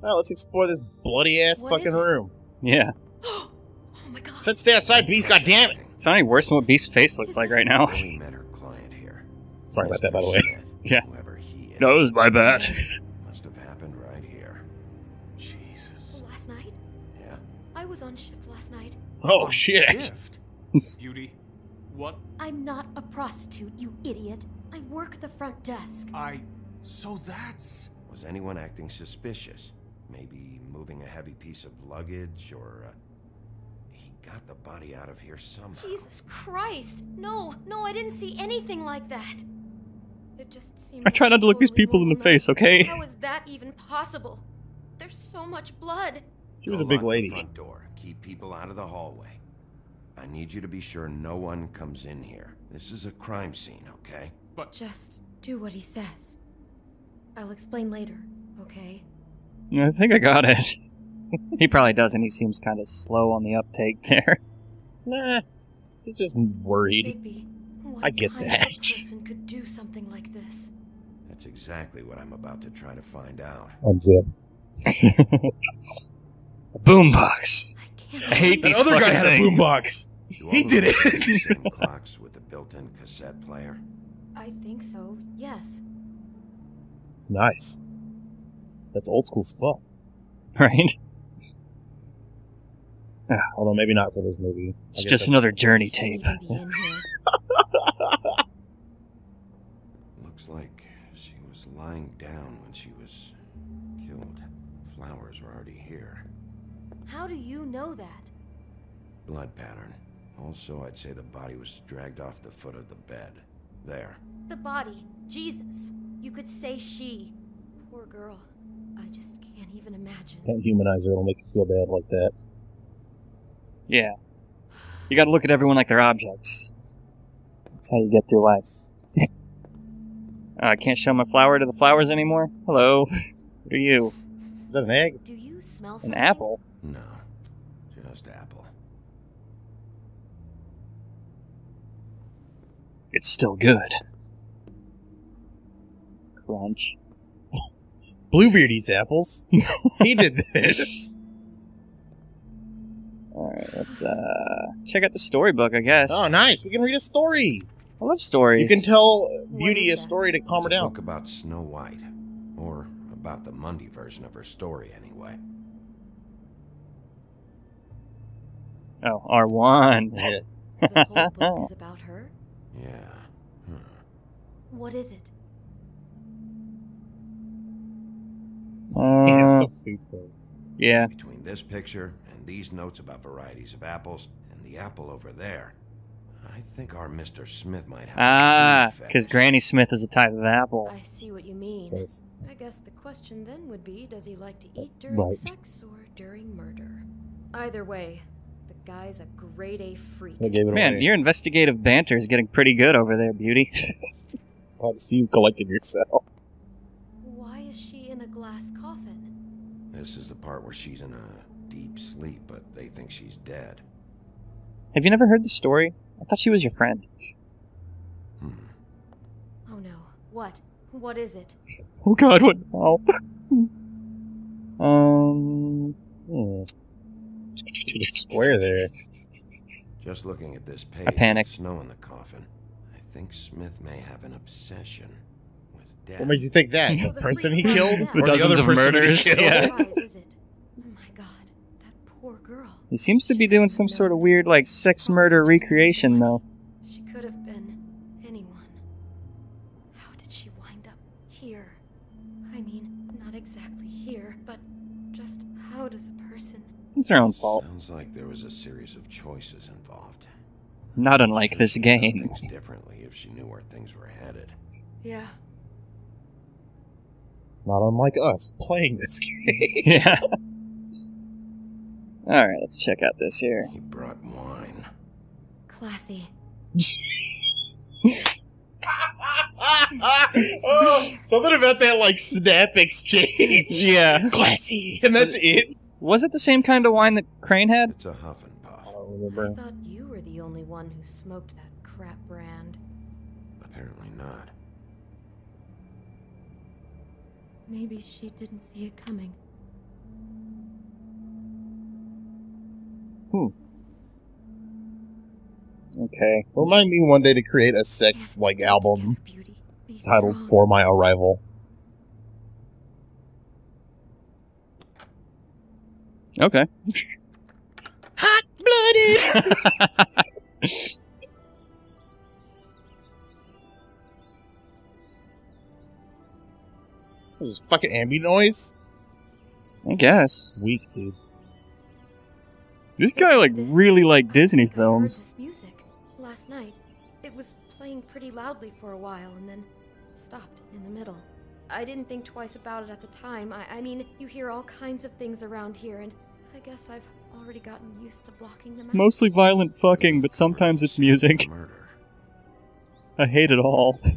Well, let's explore this bloody ass What fucking room. Yeah. Oh my god. Said stay outside, beast. God damn it! It's not any worse than what Beast's face looks like right now. We met her client here. Sorry about that, by the way. Yeah. Whoever he is. No, it was my bad. Must have happened right here. Jesus. Last night? Yeah. I was on shift last night. Oh shit! Shift. Beauty. What? I'm not a prostitute, you idiot. I work the front desk. I. So that's. Was anyone acting suspicious? Maybe moving a heavy piece of luggage or. Uh, he got the body out of here somehow. Jesus Christ! No, no, I didn't see anything like that. It just seemed. I try not to look these people in the face, night. okay? How is that even possible? There's so much blood. She was a big lady. Front door. Keep people out of the hallway. I need you to be sure no one comes in here. This is a crime scene, okay? But. Just do what he says. I'll explain later, okay? I think I got it. he probably doesn't. He seems kind of slow on the uptake there. Nah, he's just worried. Maybe. I get kind of that. a person could do something like this? That's exactly what I'm about to try to find out. Unzip. Boombox. I can't. I hate believe That these other guy fucking had a things. boombox. He did it. them same clocks with a built-in cassette player. I think so. Yes. Nice. That's old school as fuck. Right? Ah, although maybe not for this movie. I It's just another journey tape. even be in here. Looks like she was lying down when she was killed. Flowers were already here. How do you know that? Blood pattern. Also, I'd say the body was dragged off the foot of the bed. There. The body. Jesus. You could say she. Poor girl. I just can't even imagine. Don't humanize her. It'll make you feel bad like that. Yeah. You gotta look at everyone like they're objects. That's how you get through life. uh, I can't show my flower to the flowers anymore? Hello. Who are you? Is that an egg? Do you smell An apple? No. Just apple. It's still good. Crunch. Bluebeard eats apples. he did this. Alright, let's uh check out the storybook, I guess. Oh, nice. We can read a story. I love stories. You can tell Beauty a story to calm her It's a down. book about Snow White. Or about the Mundy version of her story, anyway. Oh, R1. Yeah. The whole book is about her? Yeah. Huh. What is it? It's Uh, a food thing. yeah. Between this picture and these notes about varieties of apples and the apple over there, I think our Mr. Smith might have. a Ah, because. Granny Smith is a type of apple. I see what you mean. Gross. I guess the question then would be does he like to eat during Right. sex or during murder? Either way, the guy's a grade A freak. I gave it Man, away. your investigative banter is getting pretty good over there, Beauty. Glad to see you collecting yourself. Why is she in a glass coffin? This is the part where she's in a deep sleep, but they think she's dead. Have you never heard the story? I thought she was your friend. Hmm. Oh no. What? What is it? Oh God, what now? um, Hmm. Square there. Just looking at this page, panicked. snow in the coffin. I think Smith may have an obsession with death. What made you think that? The the person he killed? The Or dozens other of murders, yeah. Surprise, it? Oh my god. That poor girl. he seems to be doing some sort of weird, like, sex murder recreation, though. She could have been anyone. How did she wind up here? I mean, not exactly here, but just how does a person. It's her own fault. Sounds like there was a series of choices involved. Not unlike this game. Things differently if she knew where things were headed. Yeah. Not unlike us playing this game. yeah. All right, let's check out this here. He brought wine. Classy. oh, something about that like snap exchange. Yeah. Classy, and that's it. Was it the same kind of wine that Crane had? It's a huff and puff. I don't I thought you were the only one who smoked that crap brand. Apparently not. Maybe she didn't see it coming. Hmm. Okay. Remind me one day to create a sex like album Together, Beauty. Be titled "For My Arrival." Okay. Hot blooded. This is fucking ambient noise. I guess. Weak, dude. This guy like really like Disney films. this music last night. It was playing pretty loudly for a while and then stopped in the middle. I didn't think twice about it at the time. I, I mean, you hear all kinds of things around here, and I guess I've already gotten used to blocking them out. Mostly violent fucking, but sometimes it's music. Murder. I hate it all.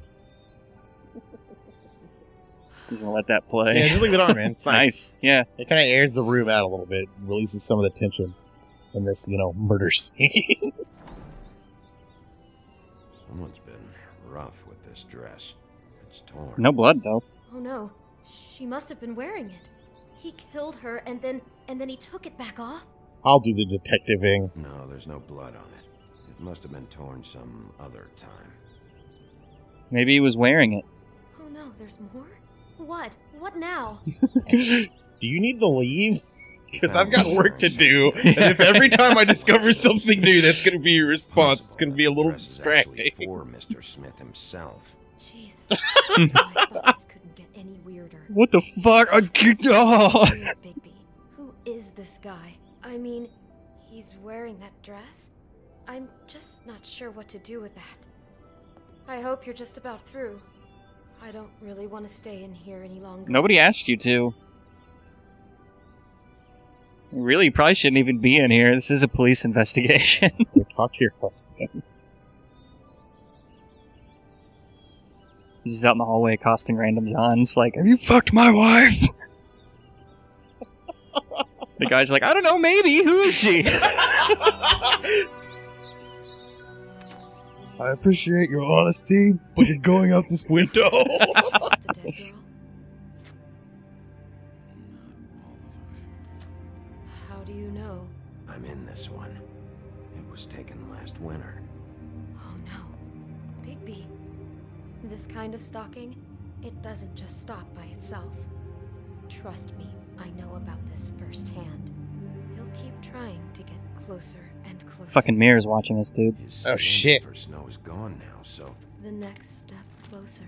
Just gonna let that play. Yeah, just leave it on, man. It's It's nice. Yeah. It kind of airs the room out a little bit, releases some of the tension in this, you know, murder scene. Someone's been rough with this dress. It's torn. No blood though. Oh no, she must have been wearing it. He killed her and then and then he took it back off. I'll do the detectiving. No, there's no blood on it. It must have been torn some other time. Maybe he was wearing it. Oh no, there's more? What? What now? Do you need to leave? Because I've got work to do, and if every time I discover something new, that's going to be your response, it's going to be a little Dress is actually distracting. For Mr. Smith himself. Jesus. What the fuck? G- oh. Bigby. Who is this guy? I mean, he's wearing that dress? I'm just not sure what to do with that. I hope you're just about through. I don't really want to stay in here any longer. Nobody asked you to. Really, you probably shouldn't even be in here. This is a police investigation. Talk to your husband. He's just out in the hallway accosting random Johns, like, Have you fucked my wife? the guy's like, I don't know, maybe. Who is she? I appreciate your honesty, but you're going out this window. the dead girl. How do you know? I'm in this one. It was taken last winter. Oh no. Bigby. This kind of stalking, it doesn't just stop by itself. Trust me, I know about this firsthand. He'll keep trying to get closer and closer. Fucking Mirror's watching us, dude. His Oh, shit. For snow is gone now, so The next step closer.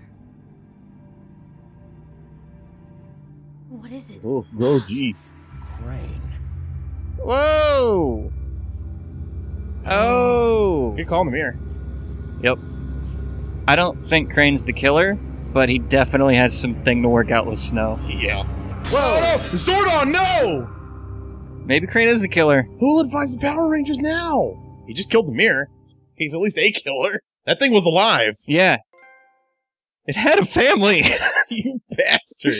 What is it? oh, oh, jeez. Crane. Whoa! Oh! Good call in the mirror. Yep. I don't think Crane's the killer, but he definitely has something to work out with Snow. Yeah. Whoa! Zordon, no! Maybe Crane is the killer. Who will advise the Power Rangers now? He just killed the mirror. He's at least a killer. That thing was alive. Yeah. It had a family. you bastard.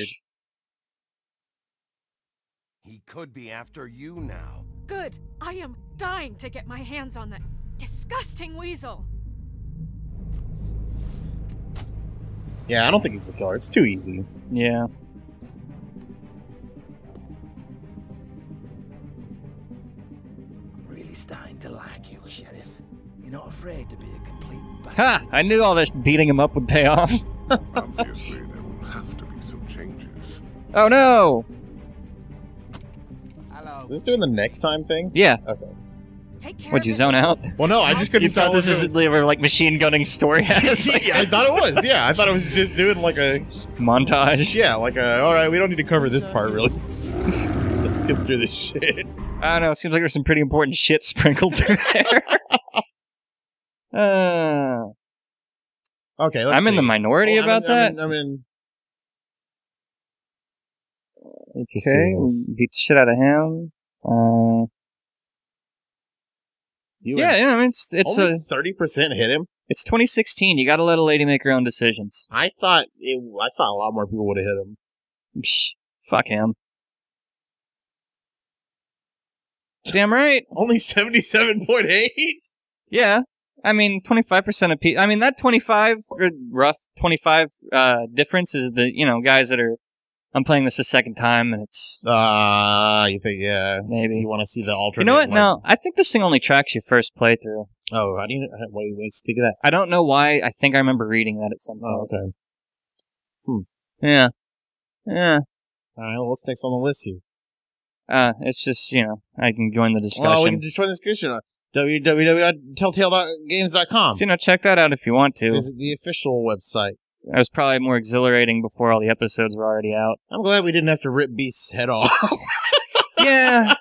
He could be after you now. Good. I am dying to get my hands on that disgusting weasel. Yeah, I don't think he's the killer. It's too easy. yeah. I'm Really starting to like you, Sheriff. You're not afraid to be a complete bastard. Ha! I knew all this beating him up would pay off. Obviously, there will have to be some changes. Oh no! Hello. Is this doing the next time thing? Yeah. Okay. Take care Would you it. zone out? Well, no, I just couldn't You thought this if it is like, like machine gunning story yeah, I thought it was. Yeah, I thought it was just doing like a montage. yeah, like a. All right, we don't need to cover this part really. Just, just skip through this shit. I don't know. Seems like there's some pretty important shit sprinkled through there. uh, Okay, let's I'm in the minority Well, I'm about in- that. I'm in, I'm in okay, beat the shit out of him. Uh, you yeah, yeah. I mean, it's it's a thirty percent hit him. it's 2016. You got to let a lady make her own decisions. I thought it, I thought a lot more people would have hit him. Psh, fuck him. Damn right. Only seventy seven point eight. Yeah. I mean, twenty five percent of people. I mean, that twenty five or rough twenty five uh, difference is the you know guys that are. I'm playing this a second time, and it's Ah, you think yeah? maybe. You want to see the alternate? You know what? No, I think this thing only tracks your first playthrough. Oh, how do you? how- Wait, wait. Think of that. I don't know why. I think I remember reading that at some Oh, okay. Hmm. Yeah, yeah. All right. Well, what's next on the list here? Uh, it's just you know I can join the discussion. Well, we can just join the discussion on www.telltale.games.com. so, you know, check that out if you want to. Visit the official website. That was probably more exhilarating before all the episodes were already out. I'm glad we didn't have to rip Beast's head off. yeah,